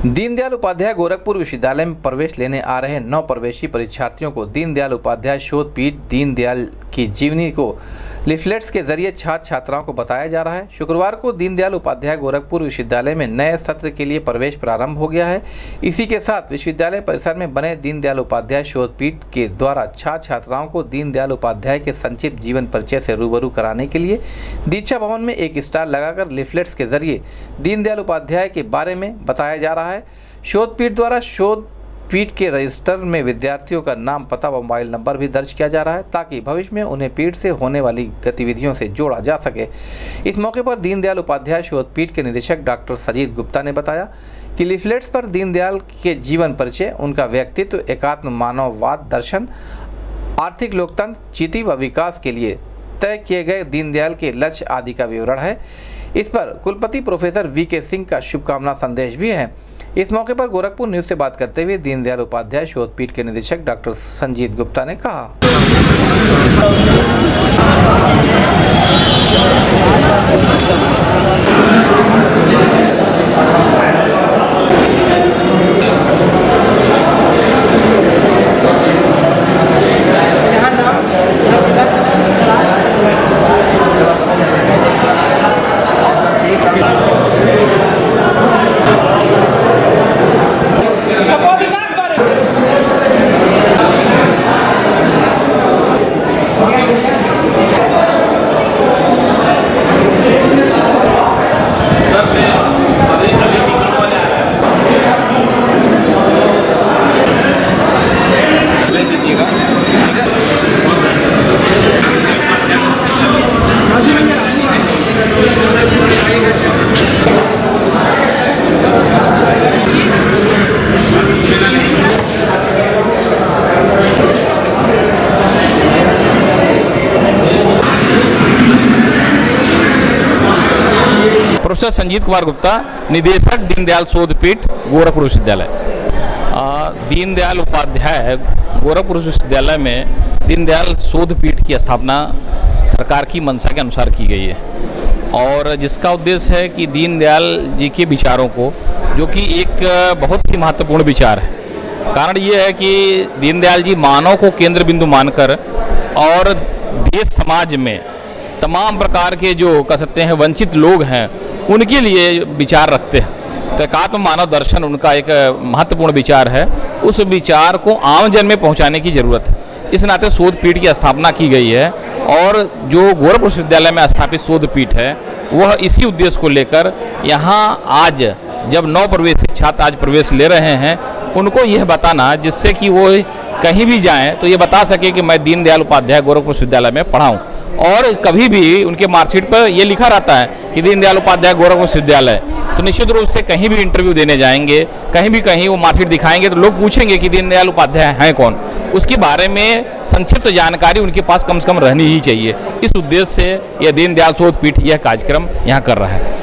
दीनदयाल उपाध्याय गोरखपुर विश्वविद्यालय में प्रवेश लेने आ रहे नौ प्रवेशी परीक्षार्थियों को दीनदयाल उपाध्याय शोध पीठ दीनदयाल की जीवनी को लिफलेट्स के ज़रिए छात्र छात्राओं को बताया जा रहा है। शुक्रवार को दीनदयाल उपाध्याय गोरखपुर विश्वविद्यालय में नए सत्र के लिए प्रवेश प्रारंभ हो गया है। इसी के साथ विश्वविद्यालय परिसर में बने दीनदयाल उपाध्याय शोध पीठ के द्वारा छात्र छात्राओं को दीनदयाल उपाध्याय के संक्षिप्त जीवन परिचय से रूबरू कराने के लिए दीक्षा भवन में एक स्टार लगाकर लिफलेट्स के ज़रिए दीनदयाल उपाध्याय के बारे में बताया जा रहा है। शोध पीठ द्वारा शोध पीठ के रजिस्टर में विद्यार्थियों का नाम, पता व मोबाइल नंबर भी दर्ज किया जा रहा है ताकि भविष्य में उन्हें पीठ से होने वाली गतिविधियों से जोड़ा जा सके। इस मौके पर दीनदयाल उपाध्याय शोध पीठ के निदेशक डॉक्टर सजीत गुप्ता ने बताया कि लिफलेट्स पर दीनदयाल के जीवन परिचय, उनका व्यक्तित्व, एकात्म मानववाद दर्शन, आर्थिक लोकतंत्र चीति व विकास के लिए तय किए गए दीनदयाल के लक्ष्य आदि का विवरण है। इस पर कुलपति प्रोफेसर वी के सिंह का शुभकामना संदेश भी है। इस मौके पर गोरखपुर न्यूज़ से बात करते हुए दीनदयाल उपाध्याय शोधपीठ के निदेशक डॉक्टर संजीत गुप्ता ने कहा। प्रोफेसर संजीत कुमार गुप्ता निदेशक दीनदयाल शोध पीठ गोरखपुर विश्वविद्यालय दीनदयाल उपाध्याय गोरखपुर विश्वविद्यालय में दीनदयाल शोध पीठ की स्थापना सरकार की मंशा के अनुसार की गई है। और जिसका उद्देश्य है कि दीनदयाल जी के विचारों को, जो कि एक बहुत ही महत्वपूर्ण विचार है। कारण ये है कि दीनदयाल जी मानव को केंद्र बिंदु मानकर और देश समाज में तमाम प्रकार के जो कह सकते हैं वंचित लोग हैं उनके लिए विचार रखते हैं। तो एकात्म मानव दर्शन उनका एक महत्वपूर्ण विचार है। उस विचार को आम जन में पहुँचाने की ज़रूरत है। इस नाते शोध पीठ की स्थापना की गई है और जो गोरखपुर विश्वविद्यालय में स्थापित शोध पीठ है, वह इसी उद्देश्य को लेकर यहाँ आज जब नौ प्रवेशी छात्र आज प्रवेश ले रहे हैं, उनको यह बताना जिससे कि वो कहीं भी जाएँ तो ये बता सके कि मैं दीनदयाल उपाध्याय गोरखपुर विश्वविद्यालय में पढ़ा हूँ। और कभी भी उनके मार्कशीट पर यह लिखा रहता है कि दीनदयाल उपाध्याय गौरव विश्वविद्यालय तो निश्चित रूप से कहीं भी इंटरव्यू देने जाएँगे, कहीं भी कहीं वो मार्कशीट दिखाएँगे तो लोग पूछेंगे कि दीनदयाल उपाध्याय हैं कौन? उसके बारे में संक्षिप्त जानकारी उनके पास कम से कम रहनी ही चाहिए। इस उद्देश्य से यह दीनदयाल शोध पीठ यह कार्यक्रम यहाँ कर रहा है।